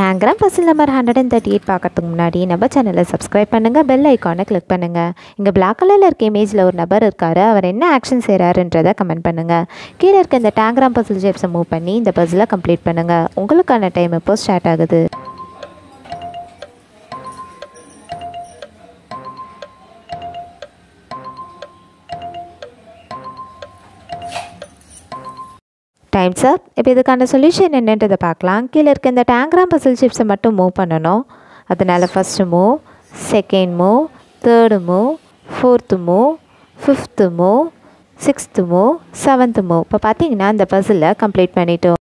Tangram puzzle number hundred and thirty eight பார்க்கறதுக்கு முன்னாடி நம்ம சேனலை சப்ஸ்கிரைப் பண்ணுங்கள் பெல் ஐக்கானை கிளிக் பண்ணுங்கள் இங்கே பிளாக் கலரில் இருக்க இமேஜில் ஒரு நபர் இருக்கார் அவர் என்ன ஆக்ஷன் செய்கிறாருன்றதை கமெண்ட் பண்ணுங்கள் கீழே இருக்க இந்த டேங்கிராம் பசில் ஷேப்ஸை மூவ் பண்ணி இந்த பசிலை கம்ப்ளீட் பண்ணுங்கள் உங்களுக்கான டைம் இப்போ ஸ்டார்ட் ஆகுது. டைம்ஸ் அப் இப்போ இதுக்கான சொல்யூஷன் என்னன்றதை பார்க்கலாம். கீழே இருக்க இந்த டேங்க்ராம் பசில் சிப்ஸை மட்டும் மூவ் பண்ணணும். அதனால் first move second move third move fourth move fifth move sixth move seventh move இப்போ பார்த்தீங்கன்னா இந்த பசிலை கம்ப்ளீட் பண்ணிட்டோம்.